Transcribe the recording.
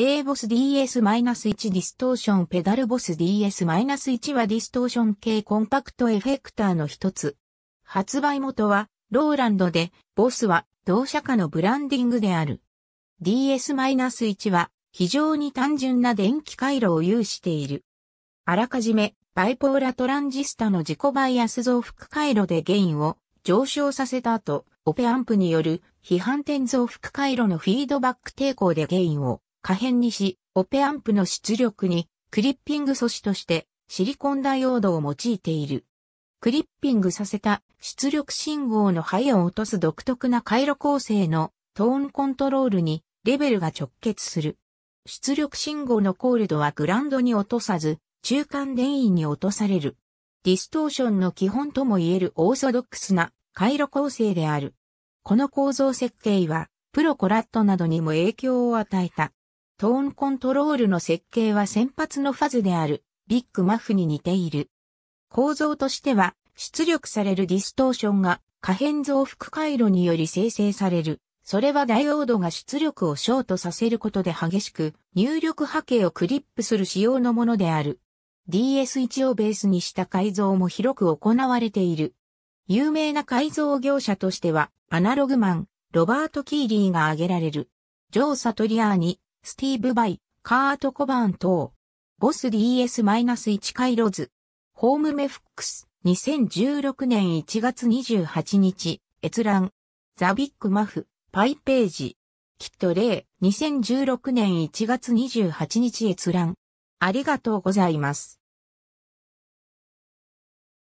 A ボス DS-1 ディストーションペダルボス DS-1 はディストーション系コンパクトエフェクターの一つ。発売元はローランドで、ボスは同社のブランディングである。DS-1 は非常に単純な電気回路を有している。あらかじめバイポーラトランジスタの自己バイアス増幅回路でゲインを上昇させた後、オペアンプによる非反転増幅回路のフィードバック抵抗でゲインを可変にし、オペアンプの出力にクリッピング素子としてシリコンダイオードを用いている。クリッピングさせた出力信号のハイを落とす独特な回路構成のトーンコントロールにレベルが直結する。出力信号のコールドはグランドに落とさず、中間電位に落とされる。ディストーションの基本とも言えるオーソドックスな回路構成である。この構造設計は、プロコラットなどにも影響を与えた。トーンコントロールの設計は先発のファズであるビッグマフに似ている。構造としては出力されるディストーションが可変増幅回路により生成される。それはダイオードが出力をショートさせることで激しく入力波形をクリップする仕様のものである。DS1 をベースにした改造も広く行われている。有名な改造業者としては、アナログマン、ロバート・キーリーが挙げられる。ジョー・サトリアーニ、スティーブ・バイ、カート・コバーン等。ボス DS-1 回路図。ホームメフックス。2016年1月28日。閲覧。 The Big Muff Pi Page。キットレイ。2016年1月28日閲覧。ありがとうございます。